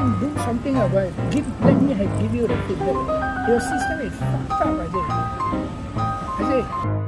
and do something about it. Give, let me give you the feedback. Your system is fucked up, I say. I say,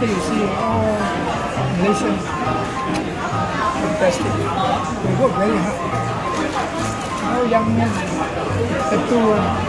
after you see oh, all Malaysian fantastic. They work very hard. Now young men, two one. Uh.